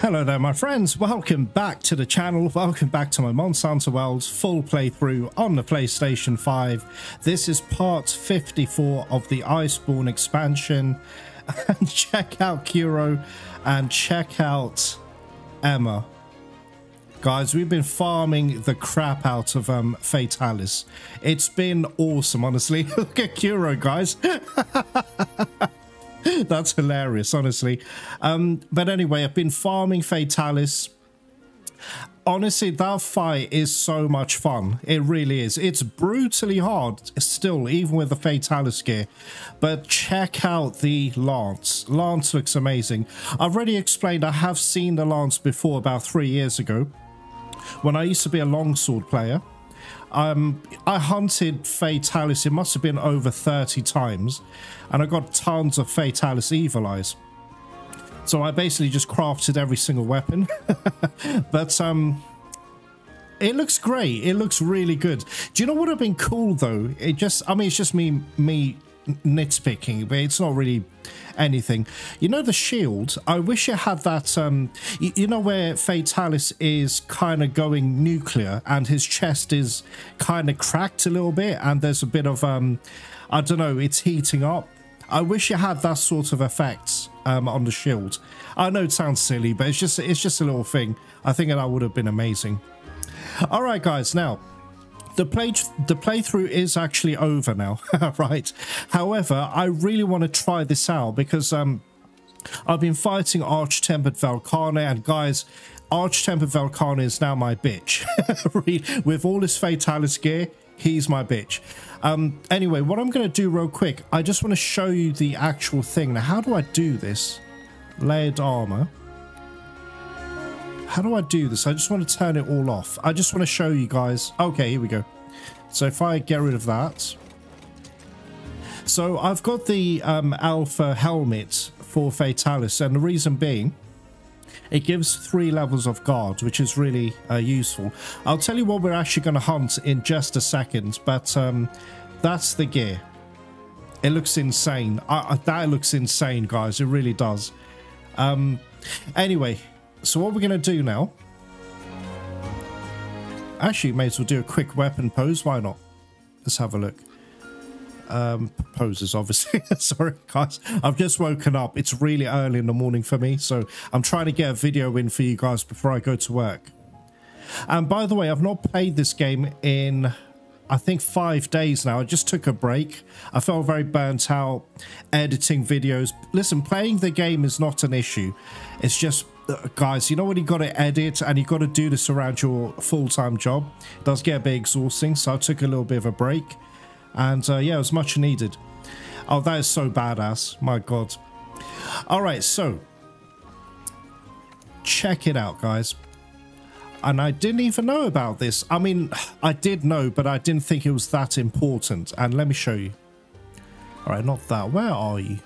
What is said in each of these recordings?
Hello there my friends, welcome back to the channel, welcome back to my Monster Hunter Worlds full playthrough on the PlayStation 5. This is part 54 of the Iceborne expansion and check out Kuro and check out Emma. Guys, we've been farming the crap out of um, Fatalis. It's been awesome, honestly. Look at Kuro, guys. That's hilarious, honestly. Um, but anyway, I've been farming Fatalis. Honestly, that fight is so much fun. It really is. It's brutally hard still, even with the Fatalis gear. But check out the Lance. Lance looks amazing. I've already explained I have seen the Lance before about three years ago when I used to be a longsword player. Um, I hunted Fatalis, it must have been over 30 times, and I got tons of Fatalis Evil Eyes. So I basically just crafted every single weapon. but um, it looks great. It looks really good. Do you know what have been cool though? It just, I mean, it's just me, me nitpicking, but it's not really anything. You know the shield? I wish it had that, um, you, you know where Fatalis is kind of going nuclear and his chest is kind of cracked a little bit and there's a bit of, um, I don't know, it's heating up. I wish it had that sort of effect um, on the shield. I know it sounds silly, but it's just it's just a little thing. I think that would have been amazing. All right, guys. Now, the play the playthrough is actually over now, right? However, I really want to try this out because um, I've been fighting Arch-Tempered Velkhana, and guys, Arch-Tempered Velkhana is now my bitch. With all his Fatalis gear, he's my bitch. Um, anyway, what I'm going to do real quick, I just want to show you the actual thing. Now, how do I do this? Layered armor. How do I do this? I just want to turn it all off. I just want to show you guys. Okay, here we go. So if I get rid of that. So I've got the um, alpha helmet for Fatalis. And the reason being, it gives three levels of guard, which is really uh, useful. I'll tell you what we're actually going to hunt in just a second. But um, that's the gear. It looks insane. I, I, that looks insane, guys. It really does. Um, anyway, so what we're going to do now... Actually, may as well do a quick weapon pose. Why not? Let's have a look. Um, poses, obviously. Sorry, guys. I've just woken up. It's really early in the morning for me, so I'm trying to get a video in for you guys before I go to work. And by the way, I've not played this game in I think five days now. I just took a break. I felt very burnt out editing videos. Listen, playing the game is not an issue. It's just, guys, you know when you got to edit and you got to do this around your full-time job? It does get a bit exhausting, so I took a little bit of a break. And uh, yeah, it was much needed. Oh, that is so badass. My God. All right, so check it out, guys and I didn't even know about this. I mean, I did know, but I didn't think it was that important. And let me show you. All right, not that. Where are you?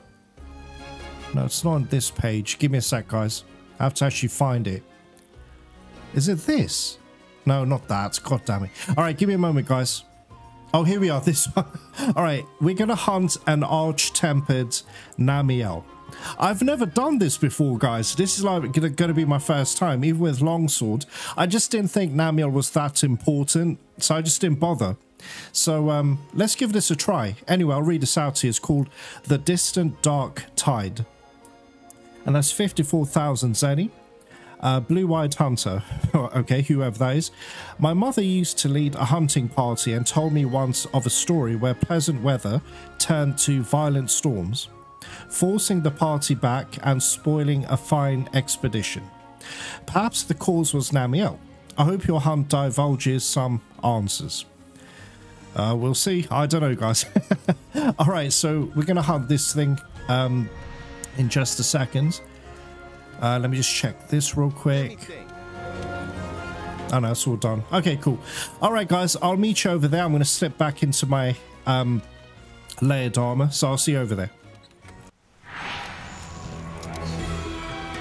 No, it's not on this page. Give me a sec, guys. I have to actually find it. Is it this? No, not that. God damn it. All right, give me a moment, guys. Oh, here we are. This one. All right, we're going to hunt an arch-tempered Namielle. I've never done this before, guys. This is like going to be my first time, even with longsword. I just didn't think Namielle was that important, so I just didn't bother. So um, let's give this a try. Anyway, I'll read this out to you. It's called The Distant Dark Tide. And that's 54,000 zeni. Uh, Blue-eyed hunter. okay, whoever that is. My mother used to lead a hunting party and told me once of a story where pleasant weather turned to violent storms forcing the party back and spoiling a fine expedition. Perhaps the cause was Namielle. I hope your hunt divulges some answers. Uh, we'll see. I don't know, guys. All right, so we're going to hunt this thing um, in just a second. Uh, let me just check this real quick. Oh no, it's all done. Okay, cool. All right, guys, I'll meet you over there. I'm going to slip back into my um, layered armor, so I'll see you over there.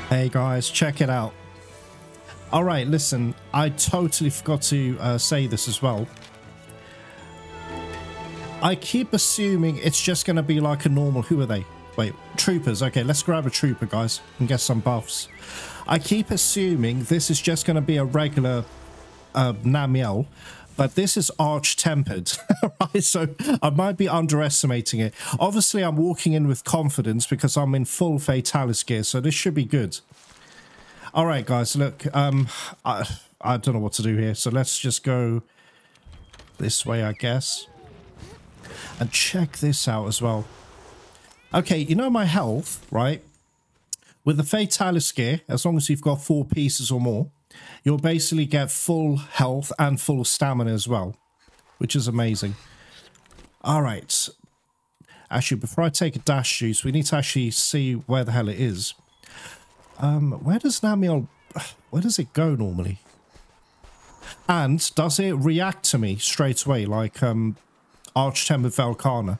Hey guys, check it out. All right, listen, I totally forgot to uh, say this as well. I keep assuming it's just going to be like a normal, who are they? Wait, troopers. Okay, let's grab a trooper, guys, and get some buffs. I keep assuming this is just going to be a regular uh, Namielle, but this is arch-tempered, right? So I might be underestimating it. Obviously, I'm walking in with confidence because I'm in full Fatalis gear, so this should be good. All right, guys, look, um, I, I don't know what to do here, so let's just go this way, I guess. And check this out as well. Okay, you know my health, right? With the Fatalis gear, as long as you've got four pieces or more, you'll basically get full health and full stamina as well, which is amazing. All right. Actually, before I take a dash juice, we need to actually see where the hell it is. Um, where does Namielle... Where does it go normally? And does it react to me straight away like um, Arch-Tempered Velkhana?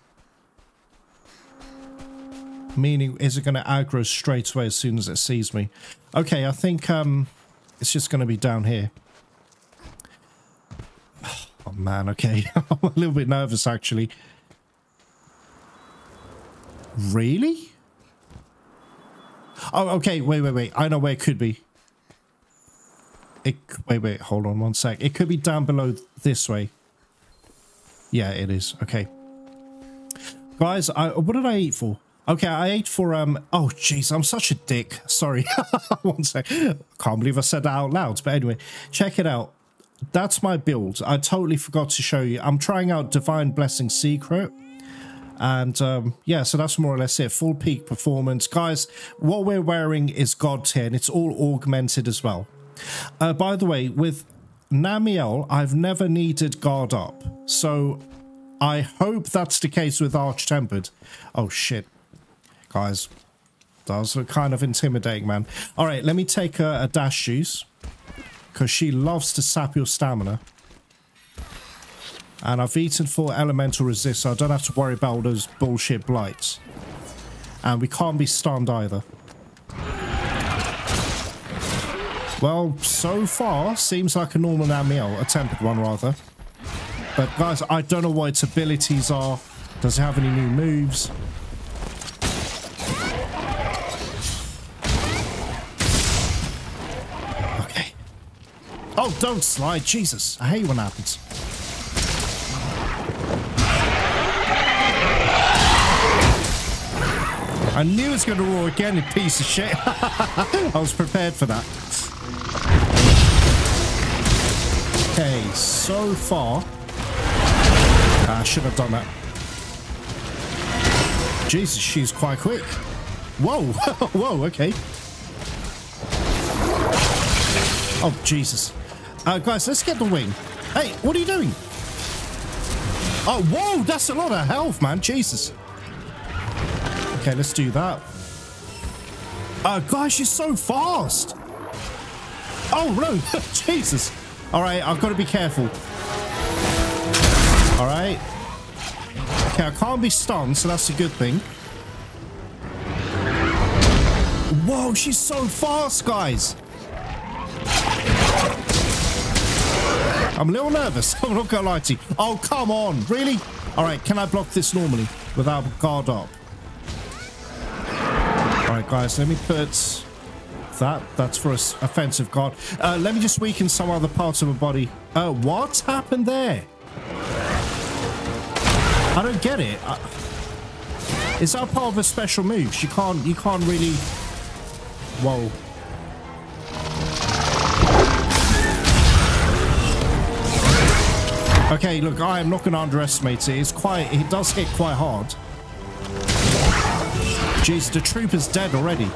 Meaning, is it going to aggro straight away as soon as it sees me? Okay, I think um, it's just going to be down here. Oh, man, okay. I'm a little bit nervous, actually. Really? Oh, okay. Wait, wait, wait. I know where it could be. It, wait, wait. Hold on one sec. It could be down below this way. Yeah, it is. Okay. Guys, I, what did I eat for? Okay, I ate for, um, oh, jeez, I'm such a dick. Sorry. One sec. Can't believe I said that out loud. But anyway, check it out. That's my build. I totally forgot to show you. I'm trying out Divine Blessing Secret. And, um, yeah, so that's more or less it. Full peak performance. Guys, what we're wearing is God tier, and it's all augmented as well. Uh, by the way, with Namielle, I've never needed guard up. So I hope that's the case with Arch Tempered. Oh, shit guys. Does look kind of intimidating, man. All right, let me take a, a dash juice. Because she loves to sap your stamina. And I've eaten for elemental resist, so I don't have to worry about all those bullshit blights. And we can't be stunned either. Well, so far, seems like a normal Namielle, a tempered one rather. But guys, I don't know what its abilities are. Does it have any new moves? Oh, don't slide. Jesus. I hate when that happens. I knew it was going to roar again, you piece of shit. I was prepared for that. Okay, so far... I should have done that. Jesus, she's quite quick. Whoa, whoa, okay. Oh, Jesus. Uh, guys, let's get the wing. Hey, what are you doing? Oh, whoa, that's a lot of health, man. Jesus. Okay, let's do that. Uh, guys, she's so fast. Oh, no. Jesus. All right, I've got to be careful. All right. Okay, I can't be stunned, so that's a good thing. Whoa, she's so fast, guys. I'm a little nervous. I'm not gonna lie to you. Oh, come on. Really? All right, can I block this normally without guard up? All right, guys, let me put that. That's for us offensive guard. Uh, let me just weaken some other parts of my body. Uh, what happened there? I don't get it. Uh, is that part of a special move? You can't, you can't really... Whoa. Okay, look, I am not going to underestimate it. It's quite, it does hit quite hard. Jeez, the trooper's dead already.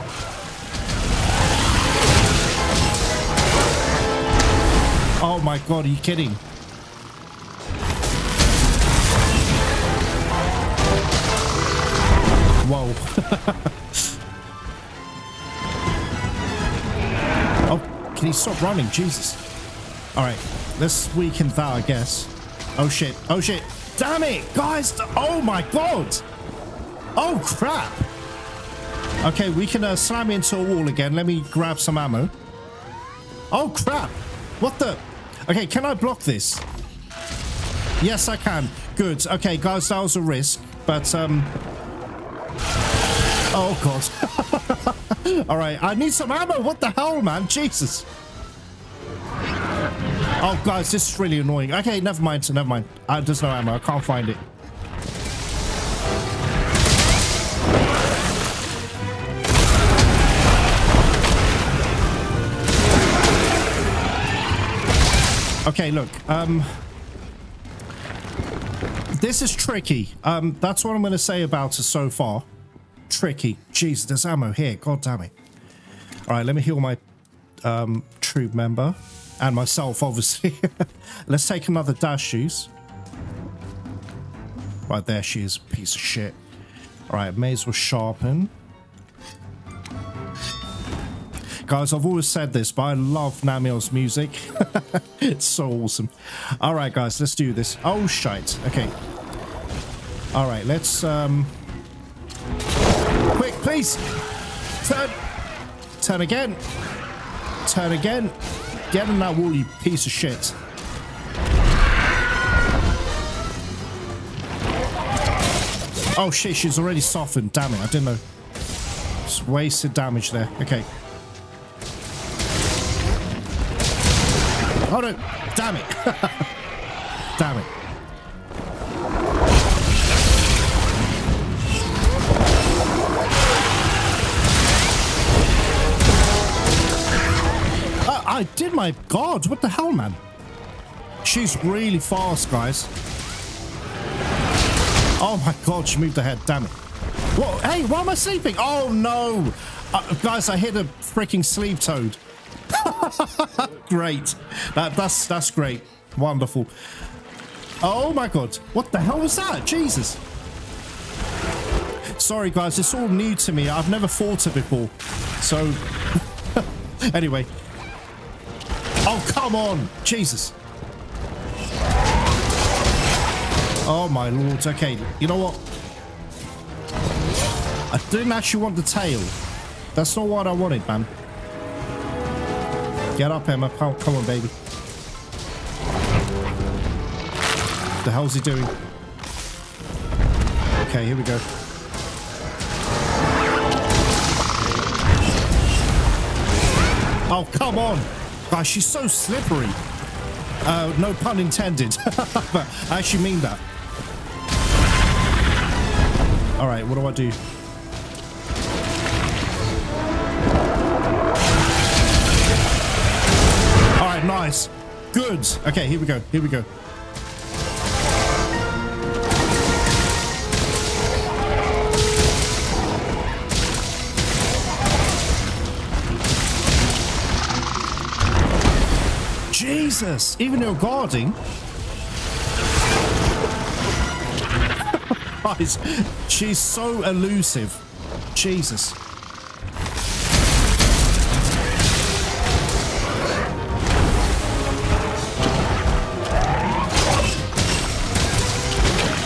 Oh my god, are you kidding? Whoa. oh, can he stop running? Jesus. All right, let's weaken that, I guess. Oh shit. Oh shit. Damn it, guys. Oh my god. Oh crap. Okay, we can uh, slam into a wall again. Let me grab some ammo. Oh crap. What the? Okay, can I block this? Yes, I can. Good. Okay, guys, that was a risk. But, um... Oh, God. All right, I need some ammo. What the hell, man? Jesus. Oh, guys, this is really annoying. Okay, never mind. So Never mind. I, there's no ammo. I can't find it. Okay, look. Um, this is tricky. Um, that's what I'm going to say about it so far. Tricky. Jeez, there's ammo here. God damn it. All right, let me heal my um, troop member and myself, obviously. Let's take another dash juice. Right there, she is. Piece of shit. All right, may as well sharpen. Guys, I've always said this, but I love Namielle's music. it's so awesome. All right, guys, let's do this. Oh, shite. Okay. All right, let's... um. Quick, please! Turn! Turn again! Turn again! Get in that wall, you piece of shit. Oh shit, she's already softened. Damn it, I didn't know. Just wasted damage there. Okay. Oh no! Damn it! Damn it. I did my god, what the hell, man? She's really fast, guys. Oh my god, she moved ahead, damn it. What? Hey, why am I sleeping? Oh no! Uh, guys, I hit a freaking sleep toad. great. That, that's that's great. Wonderful. Oh my god. What the hell was that? Jesus. Sorry guys, it's all new to me. I've never fought it before. So anyway. Come on. Jesus. Oh my lord. Okay, you know what? I didn't actually want the tail. That's not what I wanted, man. Get up, Emma. Come on, baby. The hell's he doing? Okay, here we go. Oh, come on. Gosh, she's so slippery. Uh, no pun intended. but I actually mean that. All right, what do I do? All right, nice. Good. Okay, here we go. Here we go. Jesus, even though guarding. Guys, she's so elusive. Jesus.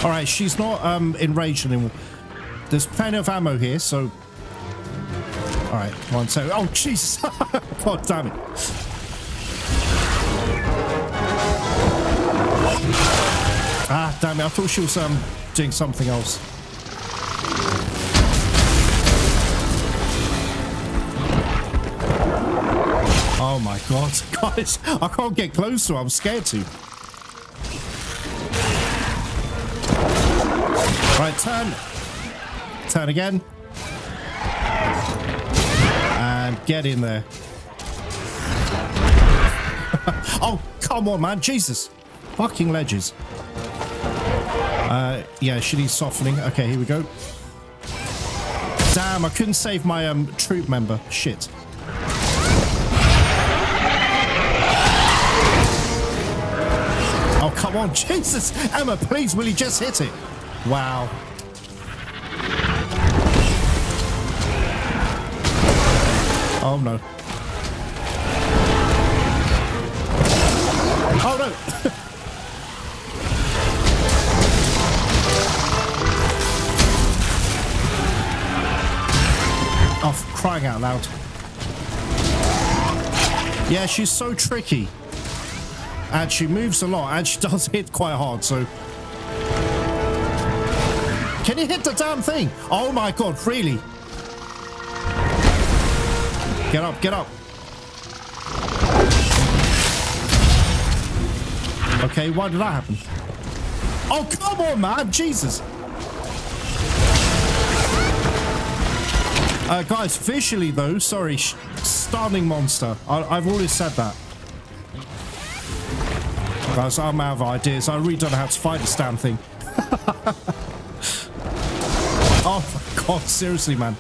All right, she's not um, enraged anymore. There's plenty of ammo here, so... All right, one second. Oh, Jesus! God damn it. Ah, damn it. I thought she was um, doing something else. Oh my god. Guys, I can't get close to her. I'm scared to. Right, turn. Turn again. And get in there. oh, come on, man. Jesus. Fucking ledges. Uh, yeah, she needs softening. Okay, here we go. Damn, I couldn't save my um, troop member. Shit. Oh, come on. Jesus. Emma, please, will you just hit it? Wow. Oh no. Oh no! crying out loud. Yeah, she's so tricky. And she moves a lot, and she does hit quite hard, so... Can you hit the damn thing? Oh my god, really? Get up, get up. Okay, why did that happen? Oh, come on, man. Jesus. Uh, guys, visually, though, sorry, stunning monster. I have always said that. Guys, I'm out of ideas. I really don't know how to fight this damn thing. oh, my God. Seriously, man.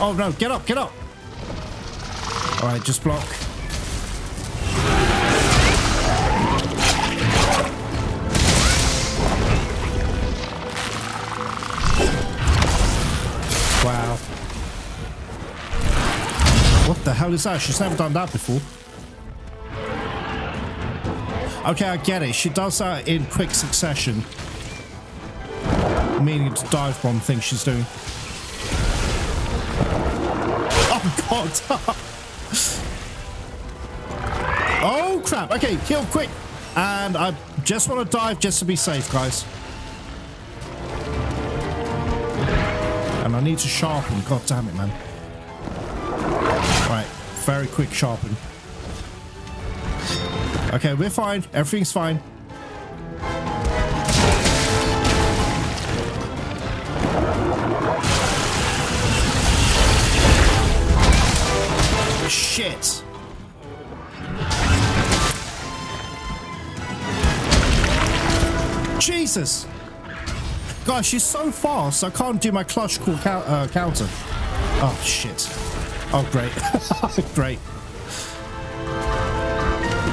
Oh no, get up, get up! Alright, just block. Wow. What the hell is that? She's never done that before. Okay, I get it. She does that in quick succession. Meaning to dive bomb thing she's doing. Oh, God. Okay, kill quick. And I just want to dive just to be safe, guys. And I need to sharpen. God damn it, man. Right. Very quick sharpen. Okay, we're fine. Everything's fine. Jesus. Guys, she's so fast, I can't do my clutch claw uh, counter. Oh, shit. Oh, great. great.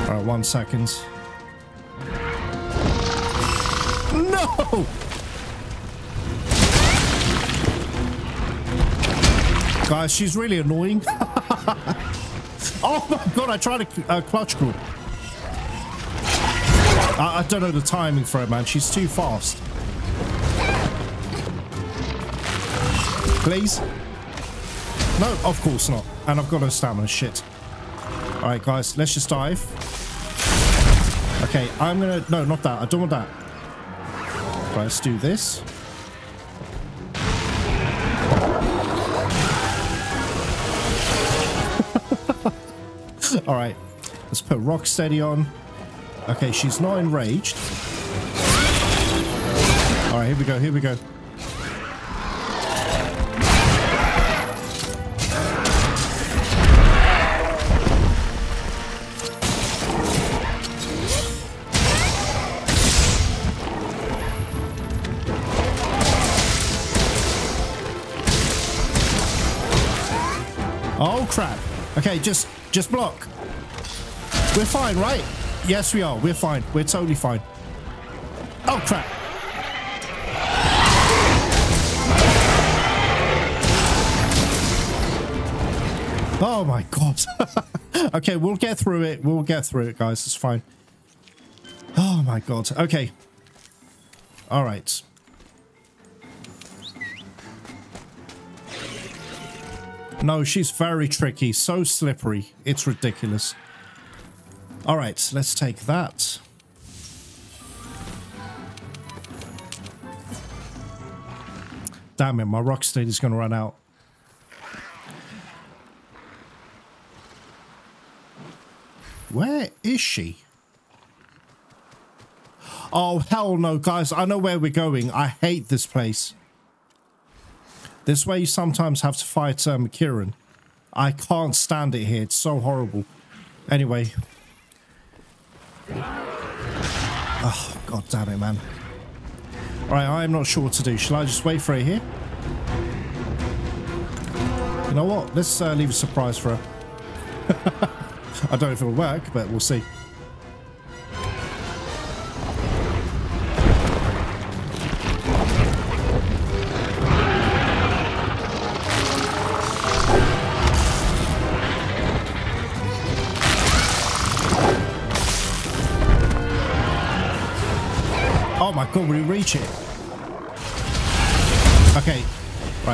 All right, one second. No! Guys, she's really annoying. Oh my god, I tried a uh, clutch group. I, I don't know the timing for it, man. She's too fast. Please? No, of course not. And I've got no stamina. Shit. Alright, guys. Let's just dive. Okay, I'm gonna... No, not that. I don't want that. Right, let's do this. All right, let's put Rocksteady on. Okay, she's not enraged. All right, here we go, here we go. Oh crap. Okay, just just block. We're fine, right? Yes, we are. We're fine. We're totally fine. Oh, crap. Oh my god. okay, we'll get through it. We'll get through it, guys. It's fine. Oh my god. Okay. All right. No, she's very tricky. So slippery. It's ridiculous. All right, let's take that. Damn it, my Rocksteady is going to run out. Where is she? Oh, hell no, guys. I know where we're going. I hate this place. This way you sometimes have to fight um, Kirin. I can't stand it here. It's so horrible. Anyway. God damn it, man. Alright, I'm not sure what to do. Shall I just wait for her here? You know what? Let's uh, leave a surprise for her. I don't know if it'll work, but we'll see.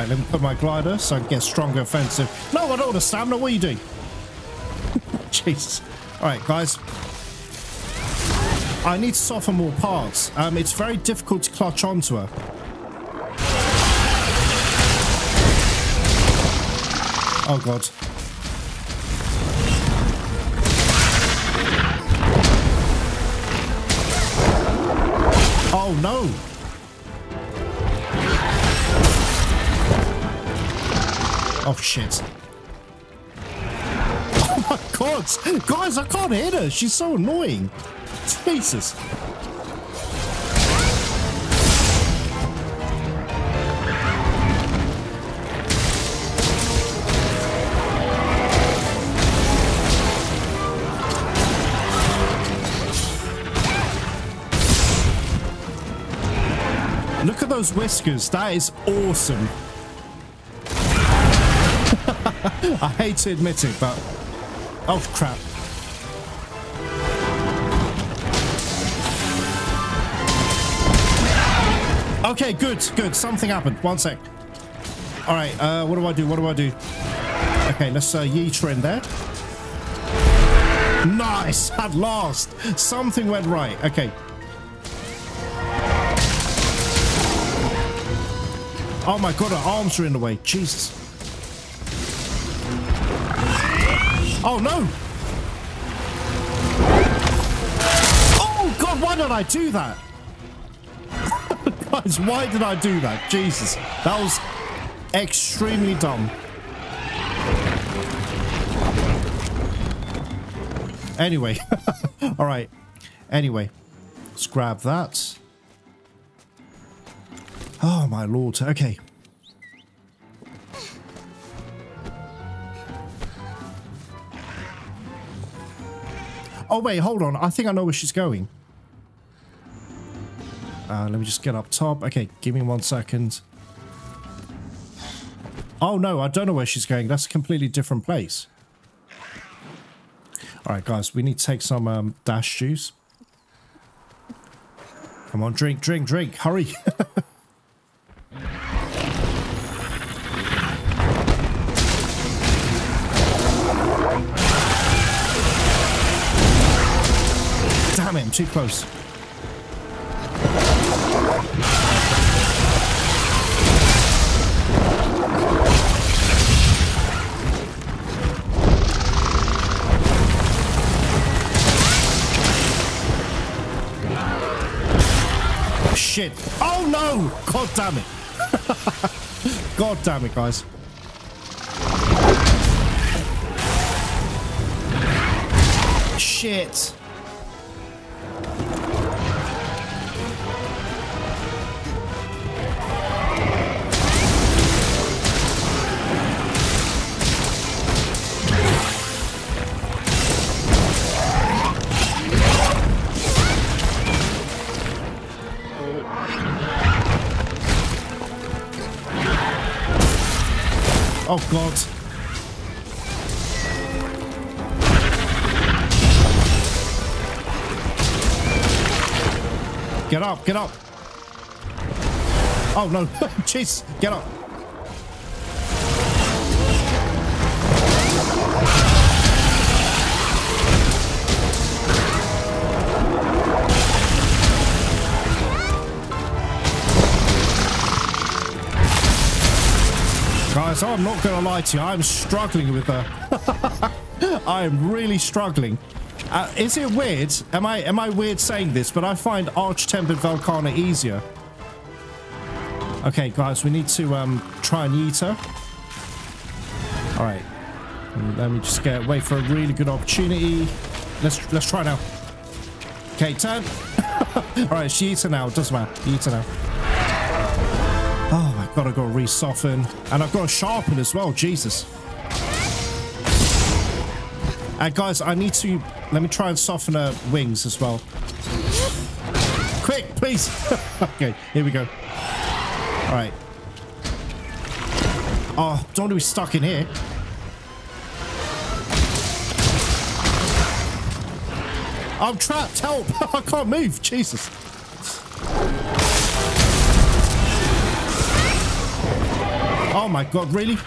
Right, let me put my glider so I can get stronger offensive. No, I don't want to stamina. What are you doing? Jesus. All right, guys. I need to soften more parts. Um, it's very difficult to clutch onto her. Oh, God. Oh, no. Oh, shit. Oh, my God. Guys, I can't hit her. She's so annoying. Jesus. Look at those whiskers. That is awesome. I hate to admit it, but... Oh, crap. Okay, good, good. Something happened. One sec. All right, uh, what do I do? What do I do? Okay, let's uh, yeet in there. Nice! At last! Something went right. Okay. Oh my god, her arms are in the way. Jesus. Oh no! Oh god, why did I do that? Guys, why did I do that? Jesus. That was extremely dumb. Anyway. All right. Anyway. Let's grab that. Oh, my lord. Okay. Oh, wait. Hold on. I think I know where she's going. Uh, let me just get up top. Okay, give me one second. Oh, no, I don't know where she's going. That's a completely different place. All right, guys, we need to take some um, dash juice. Come on, drink, drink, drink. Hurry. too close. Shit. Oh no! God damn it. God damn it, guys. Shit. Oh god. Get up, get up. Oh no, jeez, get up. Guys, I'm not going to lie to you. I'm struggling with her. I'm really struggling. Uh, is it weird? Am I am I weird saying this? But I find Arch-Tempered Velkhana easier. Okay, guys, we need to um, try and eat her. All right. Let me just get wait for a really good opportunity. Let's let's try now. Okay, turn. All right, she eats her now. Doesn't matter. Eat her now. I've got to go re-soften. And I've got to sharpen as well. Jesus. And guys, I need to... Let me try and soften her wings as well. Quick, please. okay, here we go. All right. Oh, don't want to be stuck in here. I'm trapped. Help. I can't move. Jesus. Oh my god, really?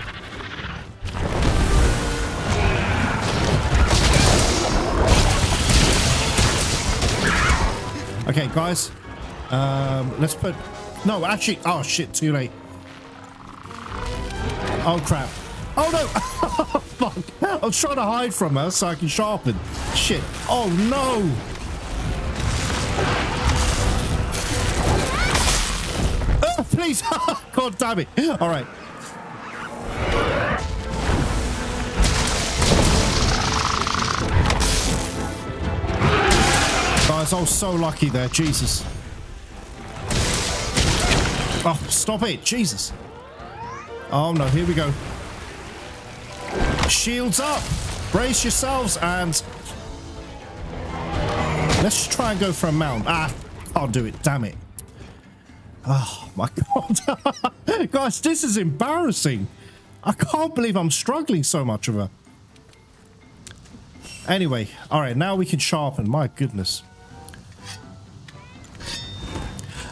Okay, guys. Um, let's put... No, actually... Oh, shit, too late. Oh, crap. Oh, no! Fuck! I was trying to hide from her so I can sharpen. Shit. Oh, no! Oh, please! God damn it! Alright. Guys, I was so lucky there. Jesus. Oh, stop it. Jesus. Oh, no. Here we go. Shields up. Brace yourselves and... Let's try and go for a mount. Ah, I'll do it. Damn it. Oh, my God. Guys, this is embarrassing. I can't believe I'm struggling so much of her. Anyway, all right, now we can sharpen. My goodness.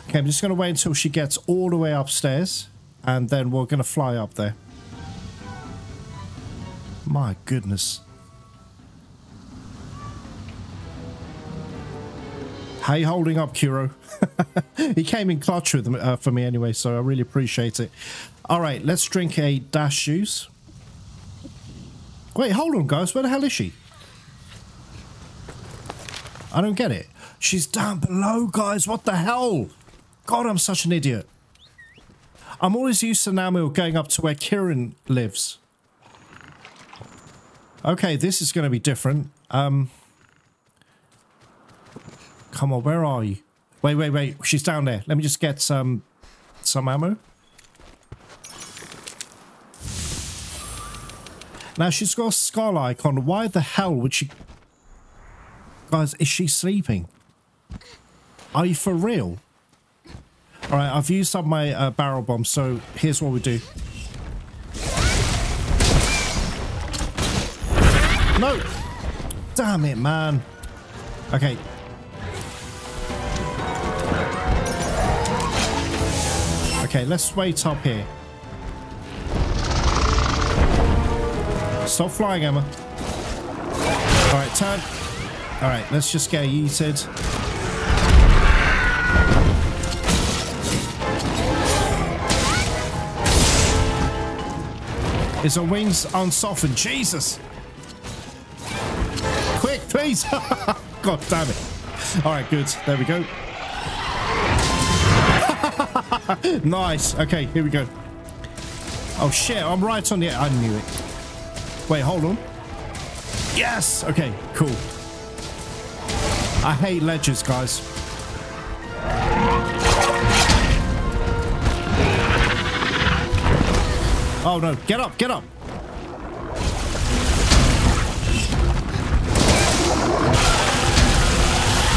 Okay, I'm just going to wait until she gets all the way upstairs. And then we're going to fly up there. My goodness. How you holding up, Kuro? he came in clutch with uh, for me anyway, so I really appreciate it. All right, let's drink a dash juice. Wait, hold on, guys. Where the hell is she? I don't get it. She's down below, guys. What the hell? God, I'm such an idiot. I'm always used to Namielle going up to where Kirin lives. Okay, this is going to be different. Um, come on, where are you? Wait, wait, wait. She's down there. Let me just get some, some ammo. Now, she's got a skull icon. Why the hell would she... Guys, is she sleeping? Are you for real? All right, I've used up my uh, barrel bomb, so here's what we do. No! Damn it, man. Okay. Okay, let's wait up here. Stop flying, Emma. All right, turn. All right, let's just get yeeted. Is her wings unsoftened? Jesus! Quick, please! God damn it. All right, good. There we go. nice. Okay, here we go. Oh, shit. I'm right on the... I knew it. Wait, hold on. Yes! Okay, cool. I hate ledges, guys. Oh no, get up, get up.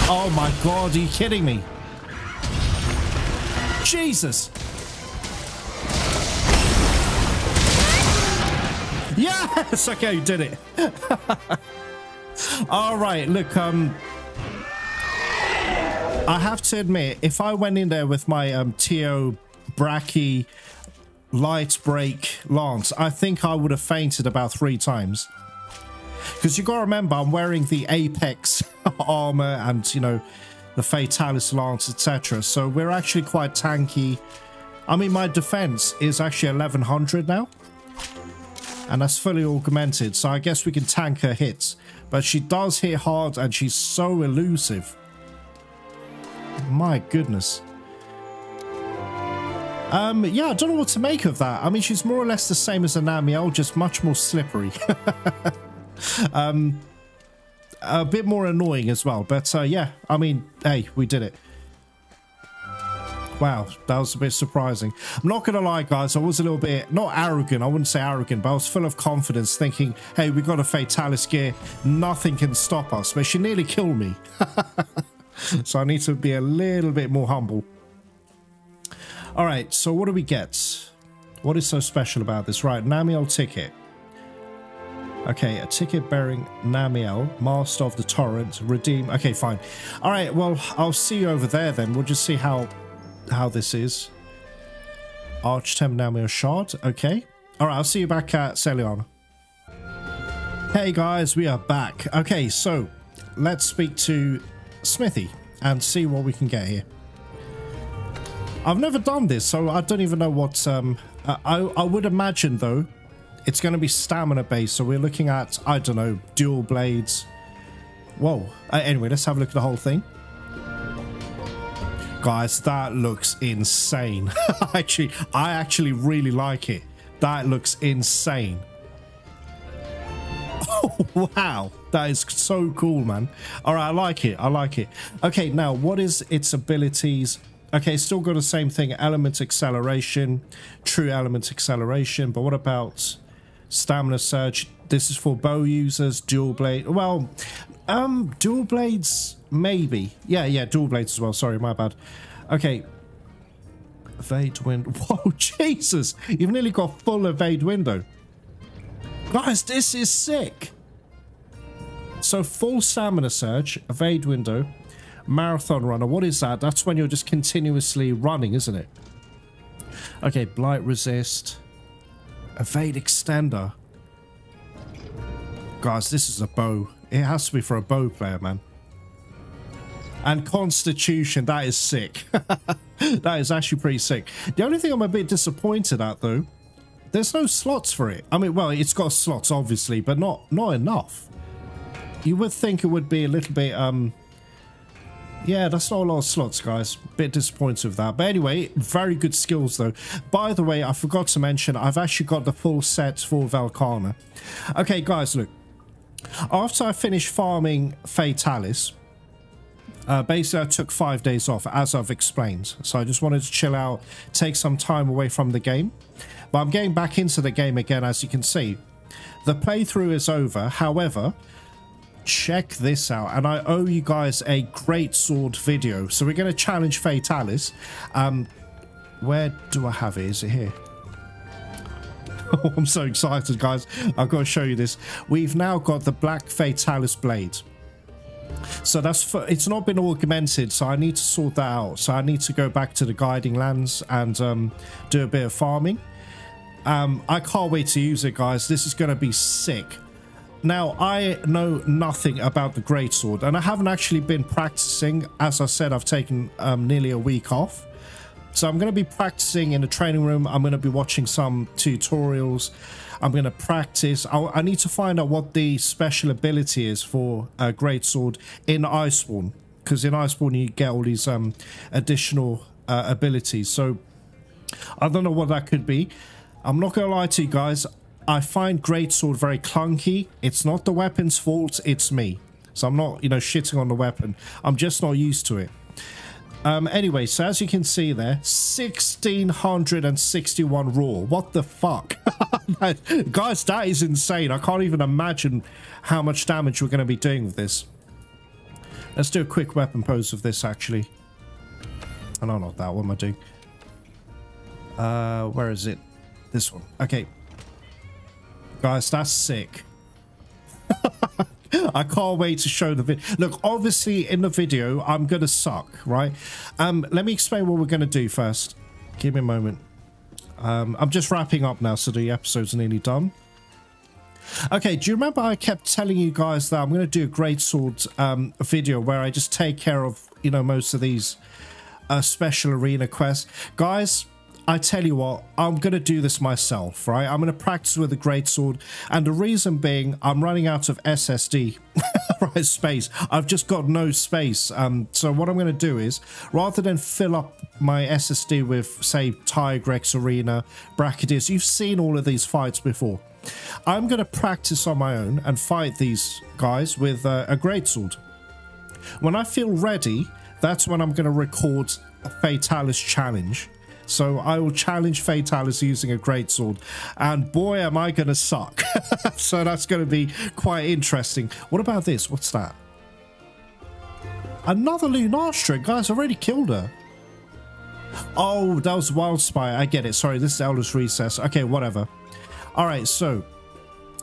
Oh my god, are you kidding me? Jesus! Yes! Okay, you did it. All right, look, um... I have to admit, if I went in there with my um, Teo Bracky light break lance, I think I would have fainted about three times. Because you got to remember, I'm wearing the Apex armor and, you know, the Fatalis lance, etc. So we're actually quite tanky. I mean, my defense is actually 1100 now. And that's fully augmented, so I guess we can tank her hits. But she does hit hard and she's so elusive. My goodness. Um, yeah, I don't know what to make of that. I mean, she's more or less the same as a Namielle, just much more slippery. um, a bit more annoying as well. But uh, yeah, I mean, hey, we did it. Wow, that was a bit surprising. I'm not going to lie, guys. I was a little bit, not arrogant. I wouldn't say arrogant, but I was full of confidence thinking, hey, we got a Fatalis gear. Nothing can stop us. But she nearly killed me. so I need to be a little bit more humble. All right, so what do we get? What is so special about this? Right, Namielle ticket. Okay, a ticket bearing Namielle, Master of the Torrent, redeem. Okay, fine. All right, well, I'll see you over there then. We'll just see how how this is. Archtem Namielle Shard. Okay. All right, I'll see you back at Seliana. Hey guys, we are back. Okay, so let's speak to Smithy. and see what we can get here. I've never done this, so I don't even know what... Um, I, I would imagine, though, it's going to be stamina based. So we're looking at, I don't know, dual blades. Whoa. Uh, anyway, let's have a look at the whole thing. Guys, that looks insane. actually, I actually really like it. That looks insane. Oh, wow. That is so cool, man. All right, I like it. I like it. Okay, now, what is its abilities? Okay, still got the same thing. Element acceleration, true element acceleration. But what about stamina surge? This is for bow users, dual blade. Well, um, dual blades, maybe. Yeah, yeah, dual blades as well. Sorry, my bad. Okay. Evade window. Whoa, Jesus. You've nearly got full evade window. Guys, this is sick. So full stamina surge, evade window, Marathon runner. What is that? That's when you're just continuously running, isn't it? Okay, blight resist. Evade extender. Guys, this is a bow. It has to be for a bow player, man. And constitution, that is sick. that is actually pretty sick. The only thing I'm a bit disappointed at, though, there's no slots for it. I mean, well, it's got slots, obviously, but not not enough. You would think it would be a little bit um yeah, that's not a lot of slots, guys. Bit disappointed with that. But anyway, very good skills, though. By the way, I forgot to mention, I've actually got the full set for Velkhana. Okay, guys, look. After I finished farming Fatalis, uh, basically I took five days off, as I've explained. So I just wanted to chill out, take some time away from the game. But I'm getting back into the game again, as you can see. The playthrough is over. However, check this out and i owe you guys a great sword video. So we're going to challenge fatalis. Um where do i have it? Is it here? Oh, i'm so excited guys. I've got to show you this. We've now got the black fatalis blade. So that's for, it's not been augmented so i need to sort that out. So i need to go back to the guiding lands and um, do a bit of farming. Um, i can't wait to use it guys. This is going to be sick now, I know nothing about the Greatsword, and I haven't actually been practicing. As I said, I've taken um, nearly a week off. So I'm going to be practicing in the training room. I'm going to be watching some tutorials. I'm going to practice. I, I need to find out what the special ability is for a Greatsword in Iceborne. Because in Iceborne, you get all these um, additional uh, abilities. So I don't know what that could be. I'm not going to lie to you guys. I find Greatsword very clunky. It's not the weapon's fault, it's me. So I'm not, you know, shitting on the weapon. I'm just not used to it. Um, anyway, so as you can see there, 1661 raw. What the fuck? Guys, that is insane. I can't even imagine how much damage we're going to be doing with this. Let's do a quick weapon pose of this, actually. Oh, no, not that. What am I doing? Uh, where is it? This one. Okay, Guys, that's sick. I can't wait to show the video. Look, obviously in the video, I'm going to suck, right? Um, let me explain what we're going to do first. Give me a moment. Um, I'm just wrapping up now, so the episode's nearly done. Okay, do you remember I kept telling you guys that I'm going to do a great sword um, video where I just take care of, you know, most of these uh, special arena quests? Guys, I tell you what, I'm going to do this myself, right? I'm going to practice with a great sword, and the reason being, I'm running out of SSD, right, space. I've just got no space. Um, so what I'm going to do is, rather than fill up my SSD with, say, Tigrex Arena, Brachydios, you've seen all of these fights before. I'm going to practice on my own and fight these guys with uh, a great sword. When I feel ready, that's when I'm going to record a Fatalis challenge so I will challenge Fatalis using a greatsword. And boy, am I going to suck. so that's going to be quite interesting. What about this? What's that? Another Lunastra. Guys, I already killed her. Oh, that was Wildspire. I get it. Sorry, this is Elder's Recess. Okay, whatever. All right, so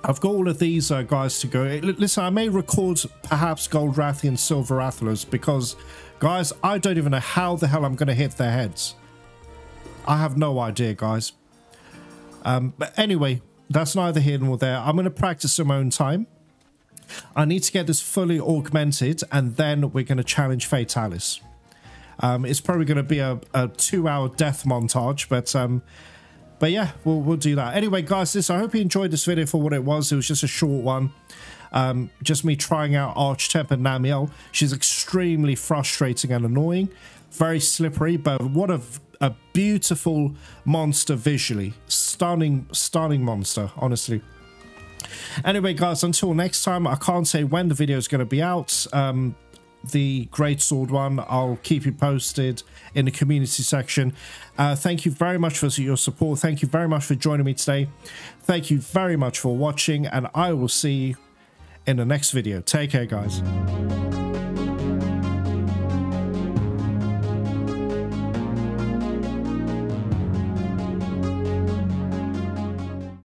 I've got all of these uh, guys to go. Listen, I may record perhaps Gold Rathian and Silver Rathalos because, guys, I don't even know how the hell I'm going to hit their heads. I have no idea, guys. Um, but anyway, that's neither here nor there. I'm going to practice my own time. I need to get this fully augmented and then we're going to challenge Fatalis. Um, it's probably going to be a, a two-hour death montage, but um, but yeah, we'll, we'll do that. Anyway, guys, this I hope you enjoyed this video for what it was. It was just a short one. Um, just me trying out Arch-Temp and Namielle. She's extremely frustrating and annoying. Very slippery, but what a, a beautiful monster visually. Stunning, stunning monster, honestly. Anyway, guys, until next time, I can't say when the video is going to be out. Um, the Great Sword one. I'll keep you posted in the community section. Uh, thank you very much for your support. Thank you very much for joining me today. Thank you very much for watching, and I will see you in the next video. Take care, guys.